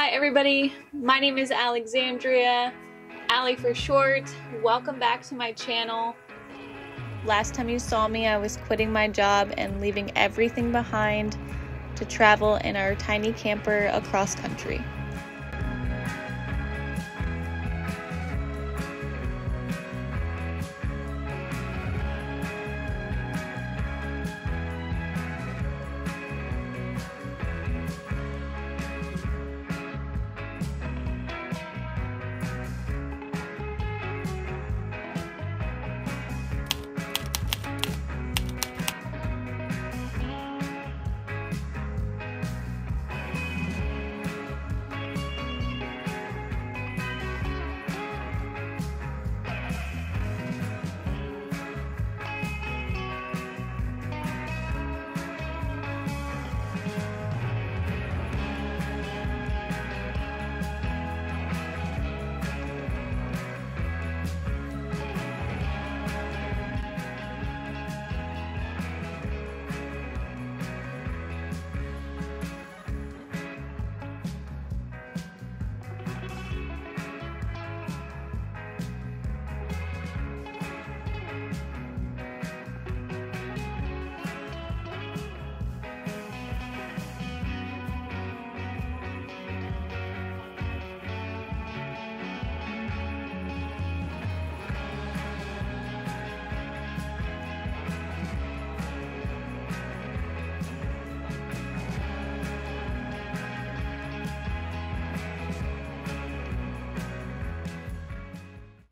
Hi everybody, my name is Alexandria, Ali for short. Welcome back to my channel. Last time you saw me, I was quitting my job and leaving everything behind to travel in our tiny camper across country.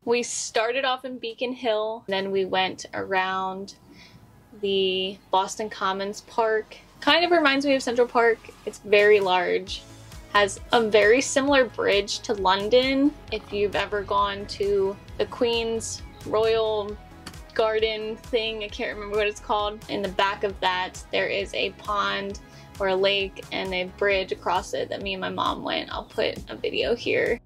We started off in Beacon Hill, then we went around the Boston Commons Park. Kind of reminds me of Central Park. It's very large. Has a very similar bridge to London. If you've ever gone to the Queen's Royal Garden thing, I can't remember what it's called. In the back of that, there is a pond or a lake and a bridge across it that me and my mom went. I'll put a video here.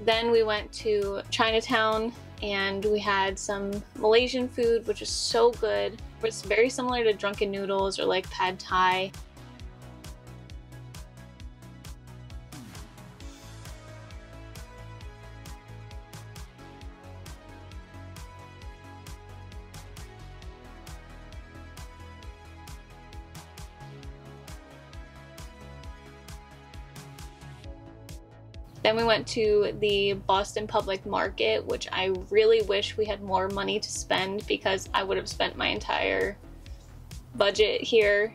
Then we went to Chinatown and we had some Malaysian food, which was so good. It's very similar to drunken noodles or like pad thai. Then we went to the Boston Public Market, which I really wish we had more money to spend because I would have spent my entire budget here.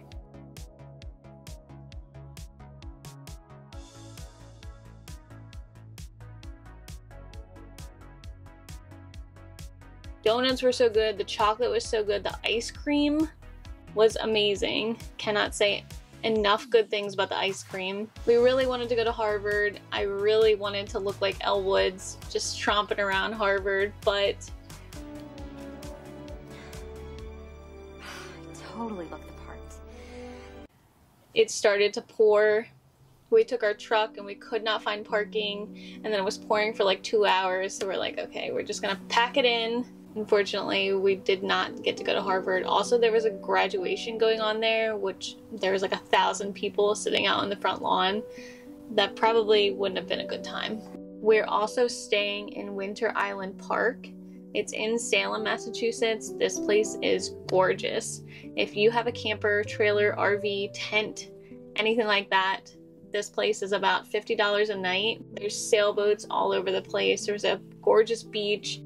Donuts were so good, the chocolate was so good, the ice cream was amazing. Cannot say enough good things about the ice cream. We really wanted to go to Harvard. I really wanted to look like Elle Woods, just tromping around Harvard, but... I totally looked the part. It started to pour. We took our truck and we could not find parking, and then it was pouring for like two hours, so we're like, okay, we're just gonna pack it in Unfortunately, we did not get to go to Harvard. Also, there was a graduation going on there, which there was like a thousand people sitting out on the front lawn. That probably wouldn't have been a good time. We're also staying in Winter Island Park. It's in Salem, Massachusetts. This place is gorgeous. If you have a camper, trailer, RV, tent, anything like that, this place is about $50 a night. There's sailboats all over the place. There's a gorgeous beach